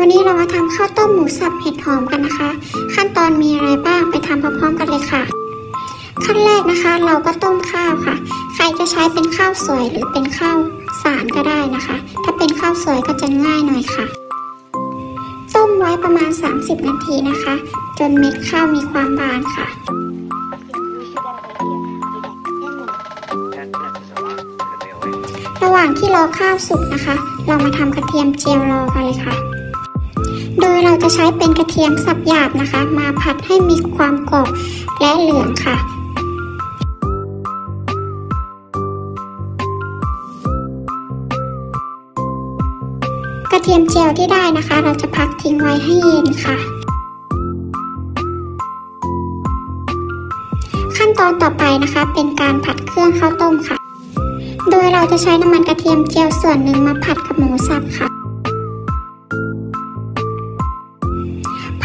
วันนี้เรามาทำข้าวต้มหมูสับเห็ดหอมกันนะคะ ขั้นตอนมีอะไรบ้างไปทำพร้อมๆกันเลยค่ะ ขั้นแรกนะคะ เราก็ต้มข้าวค่ะ ใครจะใช้เป็นข้าวสวยหรือเป็นข้าวสารก็ได้นะคะ ถ้าเป็นข้าวสวยก็จะง่ายหน่อยค่ะ ต้มไว้ประมาณ 30 นาทีนะคะ จนเม็ดข้าวมีความบานค่ะระหว่างที่รอข้าวสุกนะคะ เรามาทำกระเทียมเจียวรอกันเลยค่ะ โดยเราจะใช้เป็นกระเทียมสับหยาบนะคะ มาผัดให้มีความกรอบและเหลืองค่ะกระเทียมเจียวที่ได้นะคะ เราจะพักทิ้งไว้ให้เย็นค่ะ ขั้นตอนต่อไปนะคะ เป็นการผัดเครื่องข้าวต้มค่ะ โดยเราจะใช้น้ำมันกระเทียมเจียวส่วนหนึ่งมาผัดกับหมูสับค่ะ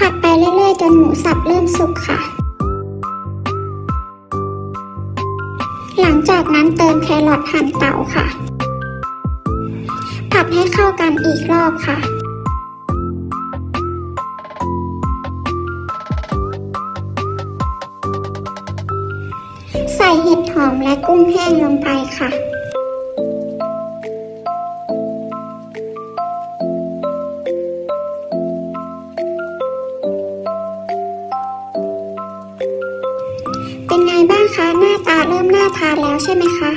ผัดไปเรื่อยๆ จนหมูสับเริ่มสุกค่ะ หลังจากนั้นเติมแครอทหั่นเตาค่ะ ผัดให้เข้ากันอีกรอบค่ะใส่เห็ดหอมและกุ้งแห้งลงไปค่ะาตาเริ่มน่าทานแล้วใช่ไหมคะ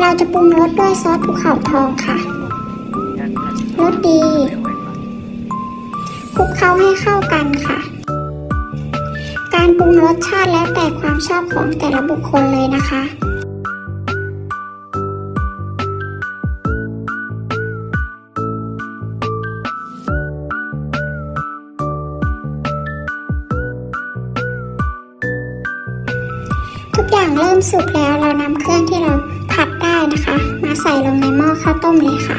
เราจะปรุงรสด้วยซอสภูเขาทองค่ะ รสดีคลุกเคล้าให้เข้ากันค่ะ การปรุงรสชาติแล้วแต่ความชอบของแต่ละบุคคลเลยนะคะ งเริ่มสุกแล้วเรานำเครื่องที่เราผัดได้นะคะ มาใส่ลงในหม้อข้าวต้มเลยค่ะ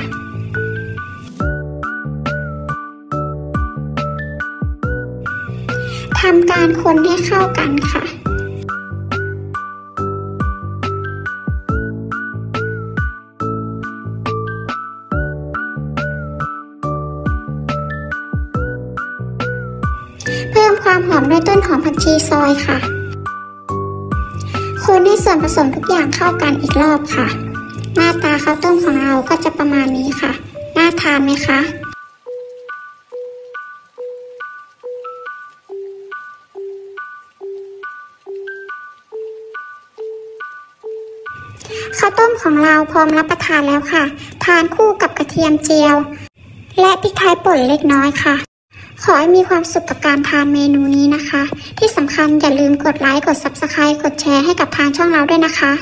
ทำการคนให้เข้ากันค่ะ เพิ่มความหอมด้วยต้นหอมผักชีซอยค่ะ คนให้ส่วนผสมทุกอย่างเข้ากันอีกรอบค่ะ หน้าตาข้าวต้มของเราก็จะประมาณนี้ค่ะ น่าทานไหมคะข้าวต้มของเราพร้อมรับประทานแล้วค่ะ ทานคู่กับกระเทียมเจียว และพริกไทยป่นเล็กน้อยค่ะ ขอให้มีความสุขกับการทานเมนูนี้นะคะ ที่สำคัญอย่าลืมกดไลค์ กด Subscribe กดแชร์ให้กับทางช่องเราด้วยนะคะ